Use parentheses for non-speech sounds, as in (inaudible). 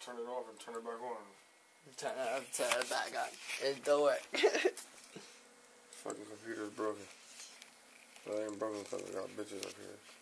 turn it off and turn it back on. Turn it, off, turn it back on. It don't work. (laughs) Fucking computer's broken. But I ain't broken because I got bitches up here.